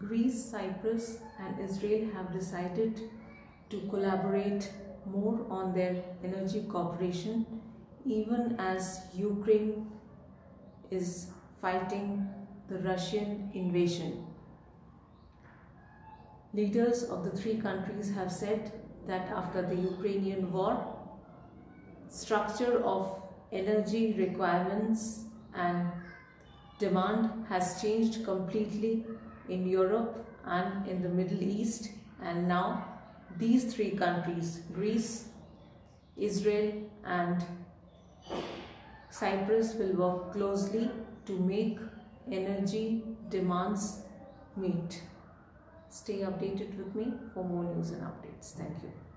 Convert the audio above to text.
Greece, Cyprus and Israel have decided to collaborate more on their energy cooperation even as Ukraine is fighting the Russian invasion. Leaders of the three countries have said that after the Ukrainian war, structure of energy requirements and demand has changed completely in Europe and in the Middle East and now these three countries, Greece, Israel and Cyprus will work closely to make energy demands meet. Stay updated with me for more news and updates. Thank you.